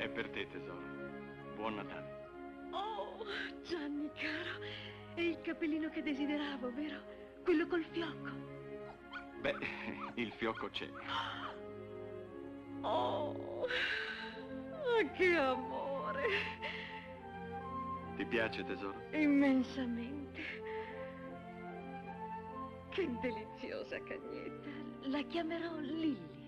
È per te, tesoro. buon Natale. Oh, Gianni caro, è il capellino che desideravo, vero? Quello col fiocco. Beh, il fiocco c'è. Oh, che amore. Ti piace, tesoro? Immensamente. Che deliziosa cagnetta. La chiamerò Lily.